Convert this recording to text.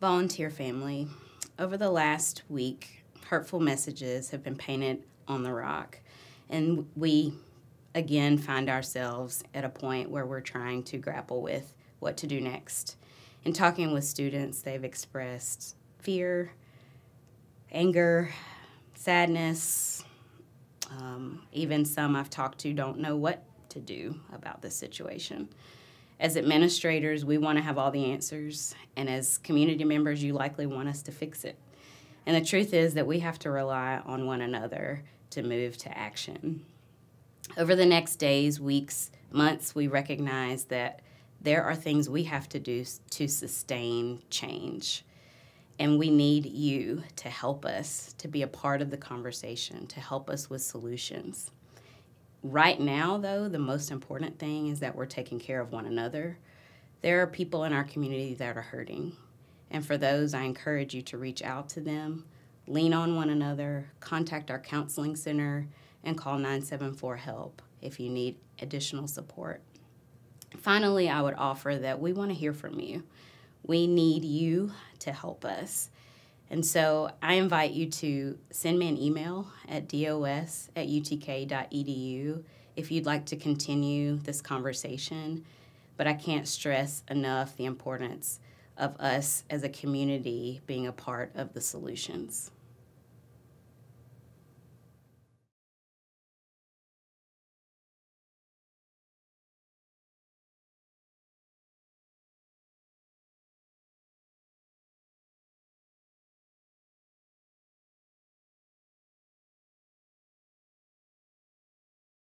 Volunteer family, over the last week, hurtful messages have been painted on the rock, and we again find ourselves at a point where we're trying to grapple with what to do next. In talking with students, they've expressed fear, anger, sadness. Um, even some I've talked to don't know what to do about this situation. As administrators, we want to have all the answers, and as community members, you likely want us to fix it. And the truth is that we have to rely on one another to move to action. Over the next days, weeks, months, we recognize that there are things we have to do to sustain change. And we need you to help us, to be a part of the conversation, to help us with solutions. Right now, though, the most important thing is that we're taking care of one another. There are people in our community that are hurting. And for those, I encourage you to reach out to them, lean on one another, contact our counseling center, and call 974 HELP if you need additional support. Finally, I would offer that we want to hear from you. We need you to help us. And so I invite you to send me an email at dos at utk.edu if you'd like to continue this conversation. But I can't stress enough the importance of us as a community being a part of the solutions.